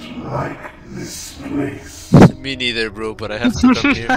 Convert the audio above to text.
not like this place. Me neither, bro, but I have to come here.